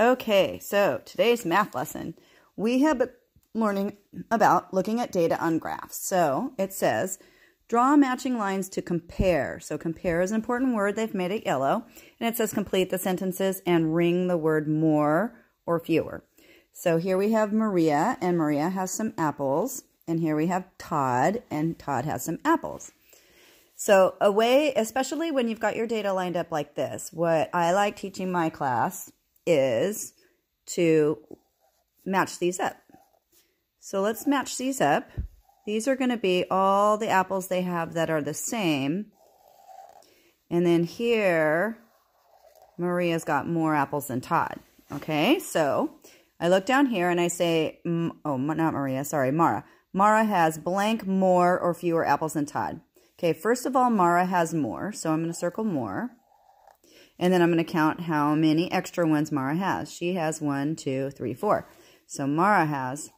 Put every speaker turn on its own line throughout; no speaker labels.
Okay, so today's math lesson, we have been learning about looking at data on graphs. So it says, draw matching lines to compare. So compare is an important word. They've made it yellow. And it says complete the sentences and ring the word more or fewer. So here we have Maria, and Maria has some apples. And here we have Todd, and Todd has some apples. So a way, especially when you've got your data lined up like this, what I like teaching my class is to match these up. So let's match these up. These are going to be all the apples they have that are the same. And then here, Maria's got more apples than Todd. Okay, so I look down here and I say, oh, not Maria, sorry, Mara. Mara has blank more or fewer apples than Todd. Okay, first of all, Mara has more, so I'm going to circle more. And then I'm going to count how many extra ones Mara has. She has one, two, three, four. So Mara has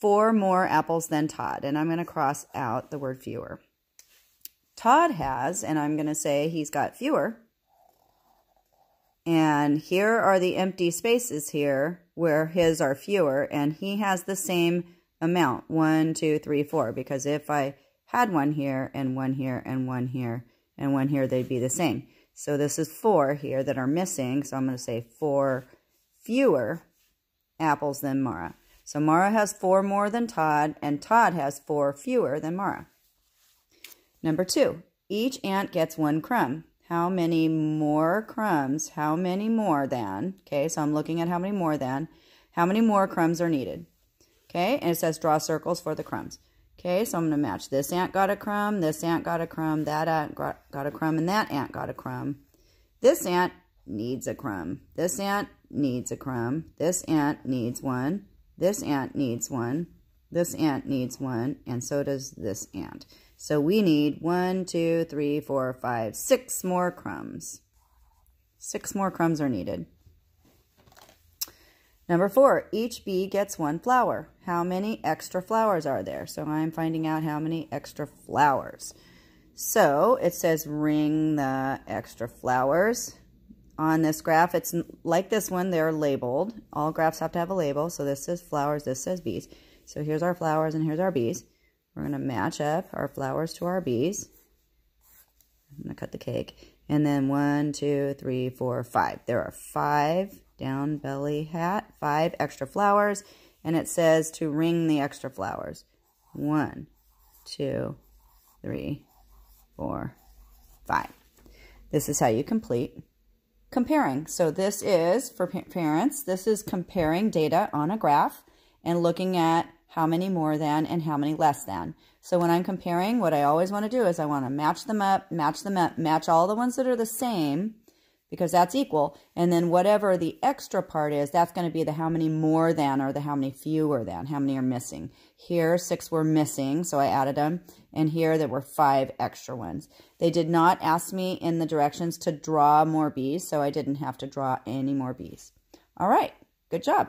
four more apples than Todd. And I'm going to cross out the word fewer. Todd has, and I'm going to say he's got fewer. And here are the empty spaces here where his are fewer. And he has the same amount, one, two, three, four. Because if I had one here and one here and one here and one here, they'd be the same. So this is four here that are missing. So I'm going to say four fewer apples than Mara. So Mara has four more than Todd, and Todd has four fewer than Mara. Number two, each ant gets one crumb. How many more crumbs? How many more than? Okay, so I'm looking at how many more than. How many more crumbs are needed? Okay, and it says draw circles for the crumbs. Okay, so I'm going to match this ant got a crumb, this ant got a crumb, that ant got, got a crumb, and that ant got a crumb. This ant needs a crumb. This ant needs a crumb. This ant needs one. This ant needs one. This ant needs one. And so does this ant. So we need one, two, three, four, five, six more crumbs. Six more crumbs are needed. Number four, each bee gets one flower. How many extra flowers are there? So I'm finding out how many extra flowers. So it says ring the extra flowers. On this graph, it's like this one, they're labeled. All graphs have to have a label. So this says flowers, this says bees. So here's our flowers and here's our bees. We're going to match up our flowers to our bees. I'm going to cut the cake. And then one, two, three, four, five. There are five down belly hat, five extra flowers, and it says to ring the extra flowers. One, two, three, four, five. This is how you complete comparing. So this is, for parents, this is comparing data on a graph and looking at how many more than and how many less than. So when I'm comparing, what I always want to do is I want to match them up, match them up, match all the ones that are the same, because that's equal. And then whatever the extra part is, that's going to be the how many more than or the how many fewer than, how many are missing. Here, six were missing, so I added them. And here, there were five extra ones. They did not ask me in the directions to draw more bees, so I didn't have to draw any more bees. All right, good job.